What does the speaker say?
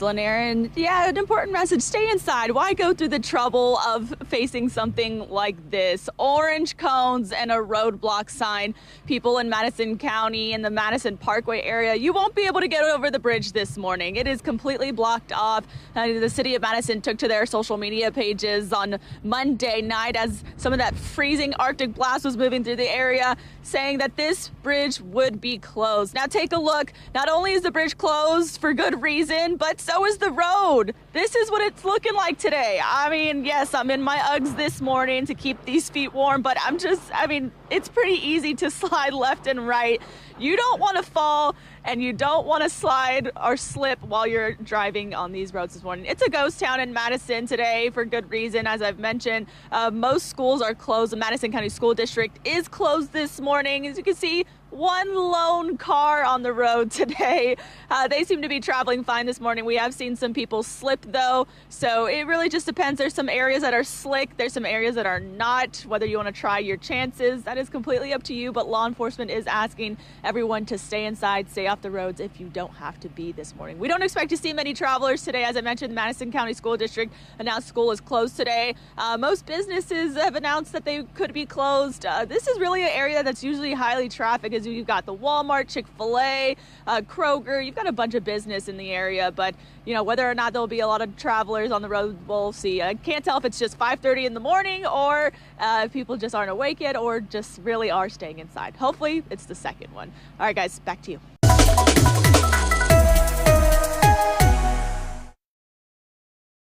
Lanier, and yeah, an important message stay inside. Why go through the trouble of facing something like this? Orange cones and a roadblock sign. People in Madison County in the Madison Parkway area, you won't be able to get over the bridge this morning. It is completely blocked off. Uh, the city of Madison took to their social media pages on Monday night as some of that freezing Arctic blast was moving through the area, saying that this bridge would be closed. Now, take a look. Not only is the bridge closed for good reason, but so is the road. This is what it's looking like today. I mean, yes, I'm in my Uggs this morning to keep these feet warm, but I'm just, I mean, it's pretty easy to slide left and right. You don't want to fall and you don't want to slide or slip while you're driving on these roads this morning. It's a ghost town in Madison today for good reason, as I've mentioned. Uh, most schools are closed. The Madison County School District is closed this morning. As you can see, one lone car on the road today. Uh, they seem to be traveling fine this morning. We have seen some people slip though, so it really just depends. There's some areas that are slick, there's some areas that are not. Whether you want to try your chances, that is completely up to you. But law enforcement is asking everyone to stay inside, stay off the roads if you don't have to be this morning. We don't expect to see many travelers today. As I mentioned, the Madison County School District announced school is closed today. Uh, most businesses have announced that they could be closed. Uh, this is really an area that's usually highly trafficked You've got the Walmart, Chick fil A, uh, Kroger. You've got a bunch of business in the area, but you know whether or not there'll be a lot of travelers on the road, we'll see. I can't tell if it's just 5:30 in the morning or uh, people just aren't awake yet, or just really are staying inside. Hopefully, it's the second one. All right, guys, back to you.